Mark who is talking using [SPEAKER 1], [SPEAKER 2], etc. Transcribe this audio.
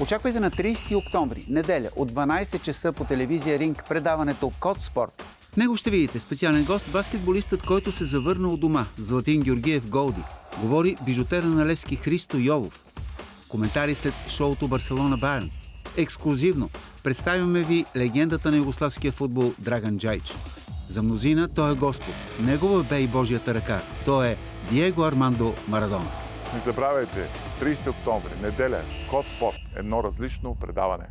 [SPEAKER 1] Очаквайте на 30 октомври, неделя, от 12 часа по телевизия Ринг предаването Код Спорт. В него ще видите специален гост, баскетболистът, който се завърна от дома, Златин Георгиев Голди. Говори бижутера на Левски Христо Йолов. Коментари след шоуто Барселона Байерн. Ексклюзивно представяме ви легендата на югославския футбол Драган Джайч. За мнозина той е Господ. Негова бе и Божията ръка. Той е Диего Армандо Марадона.
[SPEAKER 2] Не забравяйте, 30 октомври, неделя, Код Спорт, едно различно предаване.